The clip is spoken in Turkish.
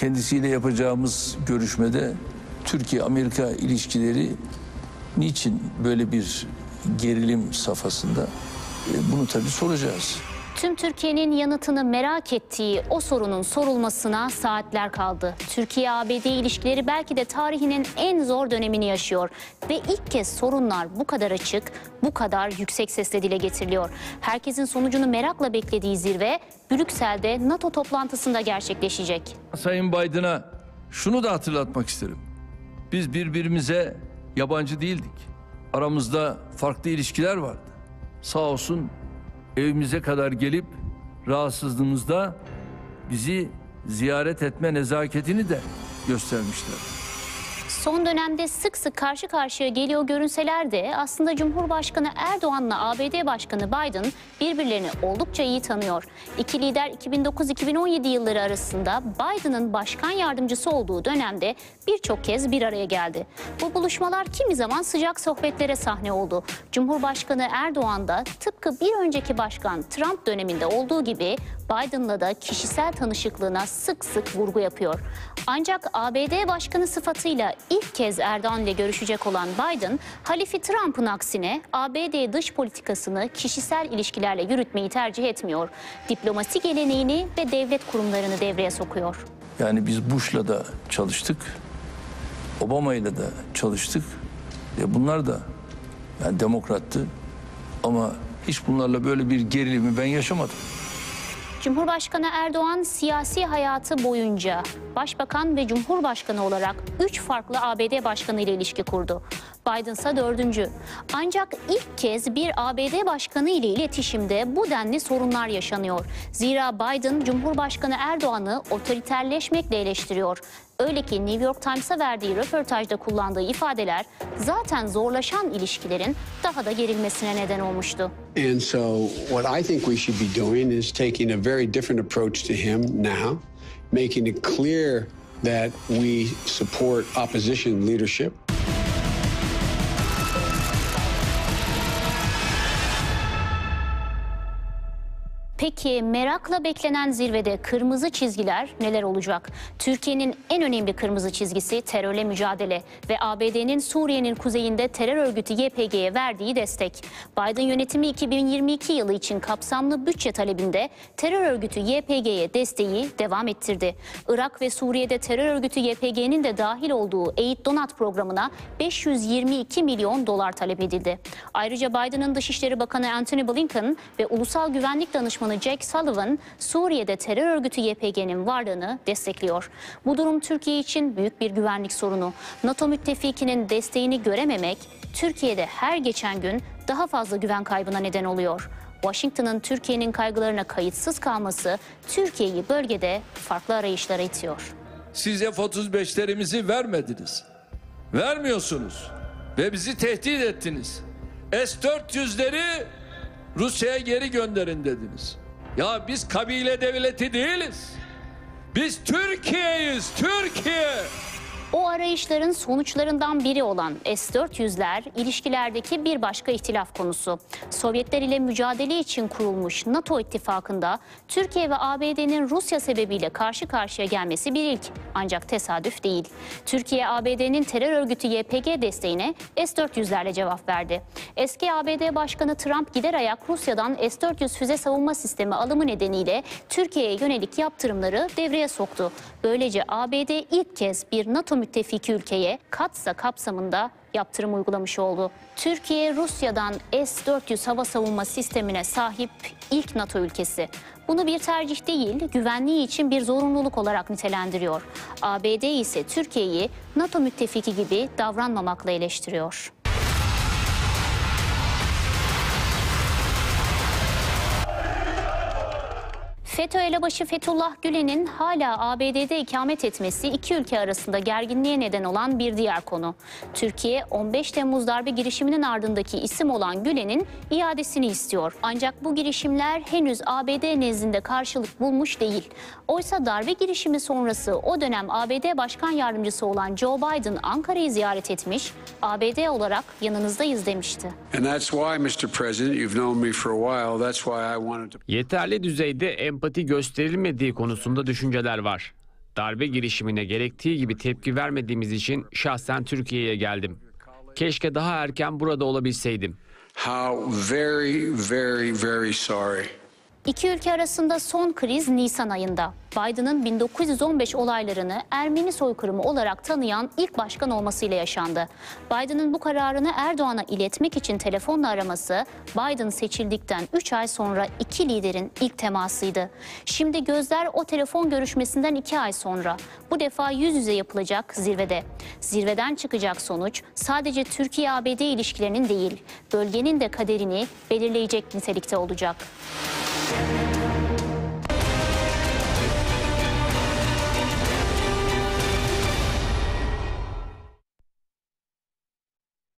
Kendisiyle yapacağımız görüşmede Türkiye-Amerika ilişkileri niçin böyle bir gerilim safhasında E, bunu tabii soracağız. Tüm Türkiye'nin yanıtını merak ettiği o sorunun sorulmasına saatler kaldı. Türkiye-ABD ilişkileri belki de tarihinin en zor dönemini yaşıyor. Ve ilk kez sorunlar bu kadar açık, bu kadar yüksek sesle dile getiriliyor. Herkesin sonucunu merakla beklediği zirve Brüksel'de NATO toplantısında gerçekleşecek. Sayın Biden'a şunu da hatırlatmak isterim. Biz birbirimize yabancı değildik. Aramızda farklı ilişkiler vardı. Sağ olsun evimize kadar gelip rahatsızlığımızda bizi ziyaret etme nezaketini de göstermişler. Son dönemde sık sık karşı karşıya geliyor görünseler de aslında Cumhurbaşkanı Erdoğan'la ABD Başkanı Biden birbirlerini oldukça iyi tanıyor. İki lider 2009-2017 yılları arasında Biden'ın başkan yardımcısı olduğu dönemde birçok kez bir araya geldi. Bu buluşmalar kimi zaman sıcak sohbetlere sahne oldu. Cumhurbaşkanı Erdoğan da tıpkı bir önceki başkan Trump döneminde olduğu gibi Biden'la da kişisel tanışıklığına sık sık vurgu yapıyor. Ancak ABD Başkanı sıfatıyla ilk kez Erdoğan ile görüşecek olan Biden, halifi Trump'ın aksine ABD dış politikasını kişisel ilişkilerle yürütmeyi tercih etmiyor. Diplomasi geleneğini ve devlet kurumlarını devreye sokuyor. Yani biz Bush'la da çalıştık. Obama'yla da çalıştık. E bunlar da yani demokrattı. Ama hiç bunlarla böyle bir gerilimi ben yaşamadım. Cumhurbaşkanı Erdoğan siyasi hayatı boyunca başbakan ve cumhurbaşkanı olarak üç farklı ABD başkanı ile ilişki kurdu. Biden dördüncü. Ancak ilk kez bir ABD başkanı ile iletişimde bu denli sorunlar yaşanıyor. Zira Biden Cumhurbaşkanı Erdoğan'ı otoriterleşmekle eleştiriyor. Öyle ki New York Times'a verdiği röportajda kullandığı ifadeler zaten zorlaşan ilişkilerin daha da gerilmesine neden olmuştu. And so, what I think we should be doing is taking a very different approach to him now, making it clear that we support opposition leadership. Peki merakla beklenen zirvede kırmızı çizgiler neler olacak? Türkiye'nin en önemli kırmızı çizgisi terörle mücadele ve ABD'nin Suriye'nin kuzeyinde terör örgütü YPG'ye verdiği destek. Biden yönetimi 2022 yılı için kapsamlı bütçe talebinde terör örgütü YPG'ye desteği devam ettirdi. Irak ve Suriye'de terör örgütü YPG'nin de dahil olduğu Eğit Donat programına 522 milyon dolar talep edildi. Ayrıca Biden'ın Dışişleri Bakanı Antony Blinken ve Ulusal Güvenlik Danışmanı Jack Sullivan Suriye'de terör örgütü YPG'nin varlığını destekliyor. Bu durum Türkiye için büyük bir güvenlik sorunu. NATO müttefikinin desteğini görememek Türkiye'de her geçen gün daha fazla güven kaybına neden oluyor. Washington'ın Türkiye'nin kaygılarına kayıtsız kalması Türkiye'yi bölgede farklı arayışlara itiyor. Siz F-35'lerimizi vermediniz. Vermiyorsunuz. Ve bizi tehdit ettiniz. S-400'leri Rusya'ya geri gönderin dediniz. Ya biz kabile devleti değiliz. Biz Türkiye'yiz, Türkiye. O arayışların sonuçlarından biri olan S-400'ler ilişkilerdeki bir başka ihtilaf konusu. Sovyetler ile mücadele için kurulmuş NATO ittifakında Türkiye ve ABD'nin Rusya sebebiyle karşı karşıya gelmesi bir ilk. Ancak tesadüf değil. Türkiye ABD'nin terör örgütü YPG desteğine S-400'lerle cevap verdi. Eski ABD Başkanı Trump gider ayak Rusya'dan S-400 füze savunma sistemi alımı nedeniyle Türkiye'ye yönelik yaptırımları devreye soktu. Böylece ABD ilk kez bir NATO müttefiki ülkeye katsa kapsamında yaptırım uygulamış oldu. Türkiye Rusya'dan S-400 hava savunma sistemine sahip ilk NATO ülkesi. Bunu bir tercih değil, güvenliği için bir zorunluluk olarak nitelendiriyor. ABD ise Türkiye'yi NATO müttefiki gibi davranmamakla eleştiriyor. FETÖ elebaşı Fethullah Gülen'in hala ABD'de ikamet etmesi iki ülke arasında gerginliğe neden olan bir diğer konu. Türkiye 15 Temmuz darbe girişiminin ardındaki isim olan Gülen'in iadesini istiyor. Ancak bu girişimler henüz ABD nezdinde karşılık bulmuş değil. Oysa darbe girişimi sonrası o dönem ABD Başkan Yardımcısı olan Joe Biden Ankara'yı ziyaret etmiş, ABD olarak yanınızdayız demişti. Yeterli düzeyde empati gösterilmediği konusunda düşünceler var. Darbe girişimine gerektiği gibi tepki vermediğimiz için şahsen Türkiye'ye geldim. Keşke daha erken burada olabilseydim. How very, very, very sorry. İki ülke arasında son kriz Nisan ayında. Biden'ın 1915 olaylarını Ermeni soykırımı olarak tanıyan ilk başkan olmasıyla yaşandı. Biden'ın bu kararını Erdoğan'a iletmek için telefonla araması Biden seçildikten 3 ay sonra iki liderin ilk temasıydı. Şimdi gözler o telefon görüşmesinden 2 ay sonra. Bu defa yüz yüze yapılacak zirvede. Zirveden çıkacak sonuç sadece Türkiye-ABD ilişkilerinin değil, bölgenin de kaderini belirleyecek nitelikte olacak.